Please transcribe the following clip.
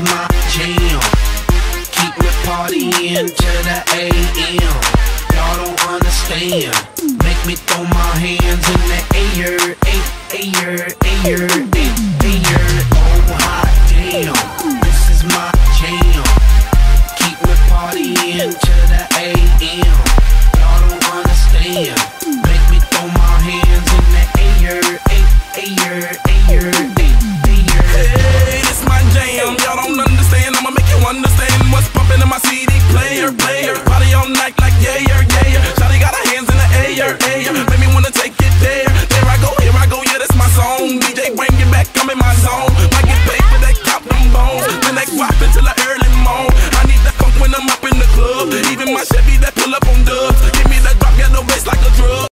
my jam. Keep me partying to the AM. Y'all don't understand. Make me throw my hands in the air, air, air, air, air. Air, air. Make me wanna take it there. There I go, here I go. Yeah, that's my song. DJ, bring it back. I'm in my zone. Might get paid for that count them bones. Then that guap until the early morn. I need that funk when I'm up in the club. Even my Chevy that pull up on dubs. Give me